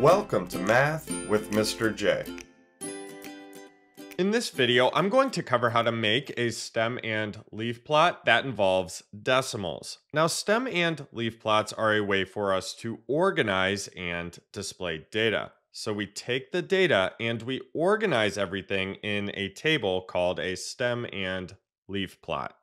Welcome to Math with Mr. J. In this video, I'm going to cover how to make a stem and leaf plot that involves decimals. Now, stem and leaf plots are a way for us to organize and display data. So we take the data and we organize everything in a table called a stem and leaf plot.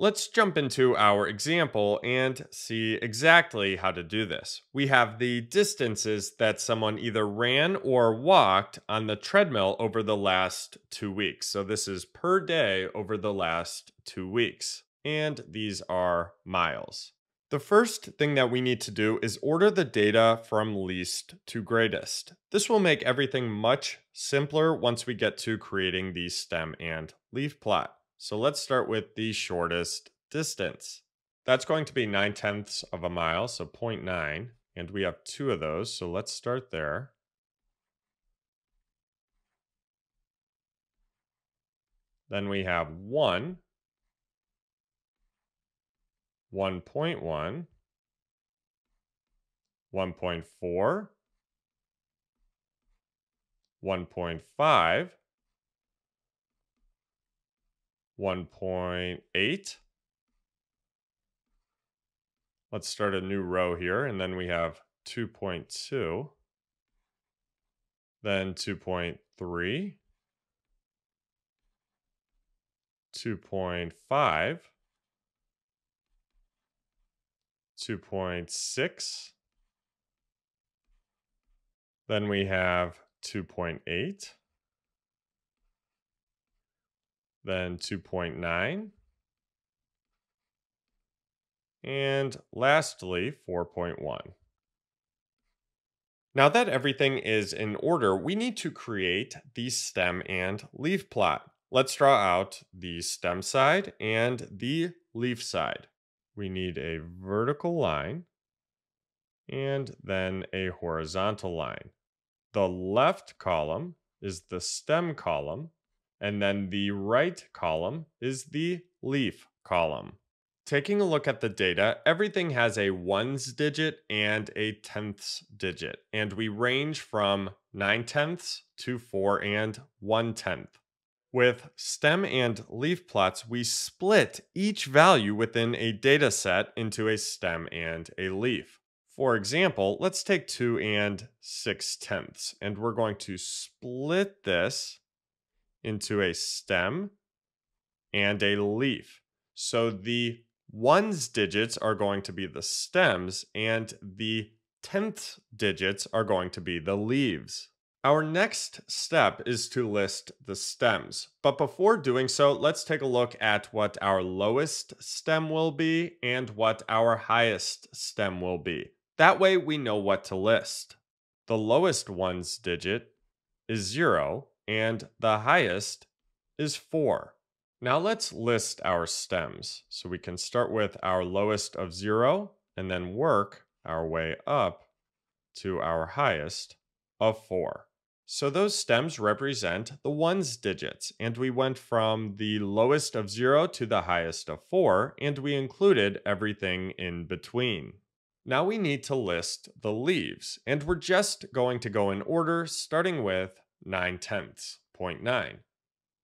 Let's jump into our example and see exactly how to do this. We have the distances that someone either ran or walked on the treadmill over the last two weeks. So this is per day over the last two weeks. And these are miles. The first thing that we need to do is order the data from least to greatest. This will make everything much simpler once we get to creating the stem and leaf plot. So let's start with the shortest distance. That's going to be 9 tenths of a mile, so 0.9. And we have two of those, so let's start there. Then we have 1, 1.1, 1.4, 1.5, 1.8. Let's start a new row here, and then we have 2.2, then 2.3, 2.5, 2.6, then we have 2.8, then 2.9. And lastly, 4.1. Now that everything is in order, we need to create the stem and leaf plot. Let's draw out the stem side and the leaf side. We need a vertical line and then a horizontal line. The left column is the stem column and then the right column is the leaf column. Taking a look at the data, everything has a ones digit and a tenths digit, and we range from 9 tenths to 4 and 1 tenth. With stem and leaf plots, we split each value within a data set into a stem and a leaf. For example, let's take 2 and 6 tenths, and we're going to split this into a stem and a leaf. So the ones digits are going to be the stems and the tenth digits are going to be the leaves. Our next step is to list the stems. But before doing so, let's take a look at what our lowest stem will be and what our highest stem will be. That way we know what to list. The lowest ones digit is 0 and the highest is 4. Now let's list our stems. So we can start with our lowest of 0 and then work our way up to our highest of 4. So those stems represent the ones digits, and we went from the lowest of 0 to the highest of 4, and we included everything in between. Now we need to list the leaves, and we're just going to go in order, starting with 9 tenths, 0.9.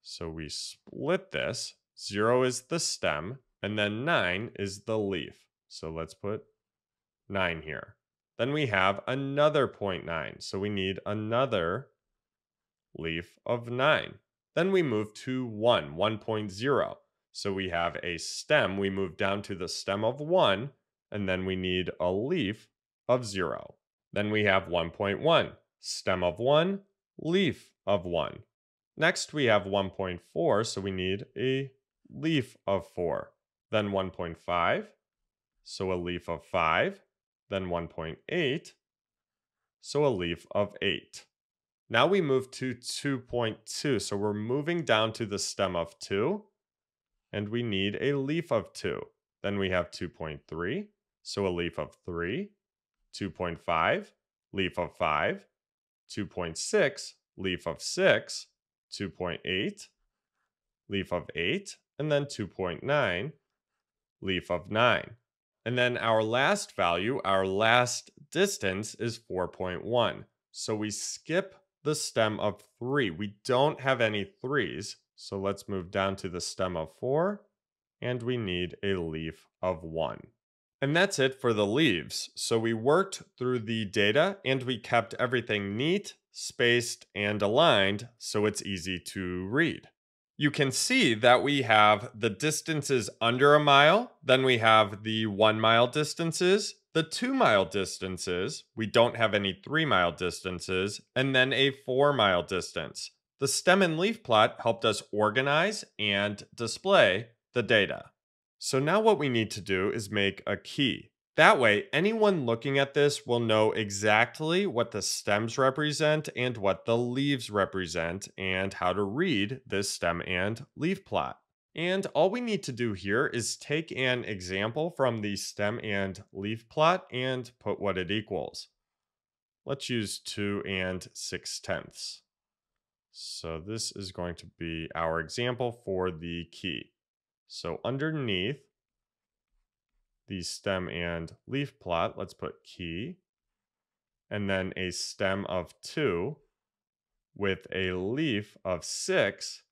So we split this. 0 is the stem, and then 9 is the leaf. So let's put 9 here. Then we have another 0.9. So we need another leaf of 9. Then we move to 1, 1.0. So we have a stem. We move down to the stem of 1, and then we need a leaf of 0. Then we have 1.1, stem of 1, leaf of 1. Next, we have 1.4, so we need a leaf of 4. Then 1.5, so a leaf of 5. Then 1.8, so a leaf of 8. Now we move to 2.2, so we're moving down to the stem of 2, and we need a leaf of 2. Then we have 2.3, so a leaf of 3, 2.5, leaf of 5, 2.6, leaf of 6, 2.8, leaf of 8, and then 2.9, leaf of 9. And then our last value, our last distance is 4.1. So we skip the stem of 3. We don't have any 3s, so let's move down to the stem of 4, and we need a leaf of 1. And that's it for the leaves. So we worked through the data and we kept everything neat, spaced, and aligned so it's easy to read. You can see that we have the distances under a mile, then we have the one mile distances, the two mile distances, we don't have any three mile distances, and then a four mile distance. The stem and leaf plot helped us organize and display the data. So now what we need to do is make a key. That way, anyone looking at this will know exactly what the stems represent and what the leaves represent and how to read this stem and leaf plot. And all we need to do here is take an example from the stem and leaf plot and put what it equals. Let's use 2 and 6 tenths. So this is going to be our example for the key. So underneath the stem and leaf plot, let's put key, and then a stem of 2 with a leaf of 6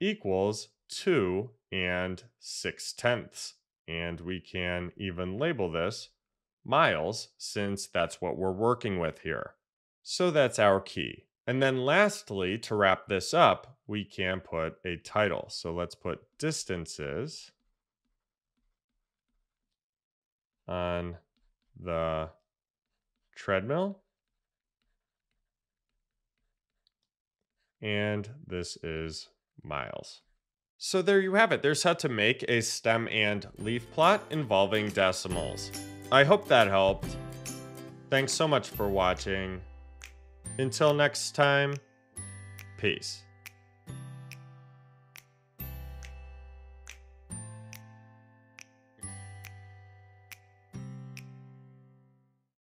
equals 2 and 6 tenths. And we can even label this miles since that's what we're working with here. So that's our key. And then lastly, to wrap this up, we can put a title. So let's put distances on the treadmill. And this is miles. So there you have it. There's how to make a stem and leaf plot involving decimals. I hope that helped. Thanks so much for watching. Until next time, peace.